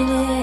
imagine it.